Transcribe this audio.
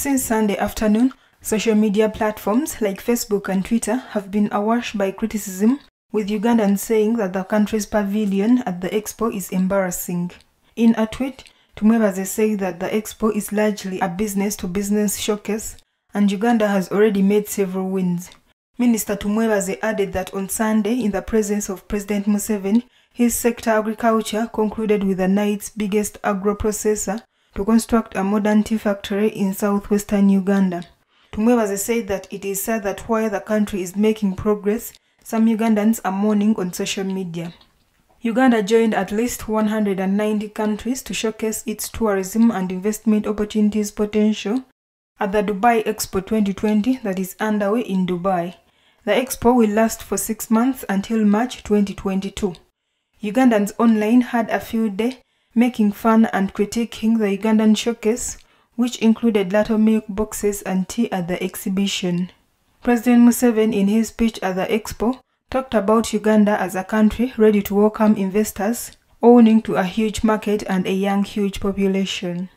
Since Sunday afternoon, social media platforms like Facebook and Twitter have been awash by criticism, with Ugandans saying that the country's pavilion at the expo is embarrassing. In a tweet, Tumwebaze said that the expo is largely a business to business showcase and Uganda has already made several wins. Minister Tumwebaze added that on Sunday, in the presence of President Museveni, his sector agriculture concluded with the night's biggest agro-processor to construct a modern tea factory in southwestern Uganda. Tumwebaze said that it is sad that while the country is making progress, some Ugandans are mourning on social media. Uganda joined at least 190 countries to showcase its tourism and investment opportunities potential at the Dubai Expo 2020 that is underway in Dubai. The expo will last for six months until March 2022. Ugandans online had a field day making fun and critiquing the Ugandan showcase, which included Lato milk boxes and tea at the exhibition. President Museveni, in his speech at the expo, talked about Uganda as a country ready to welcome investors, owning to a huge market and a young huge population.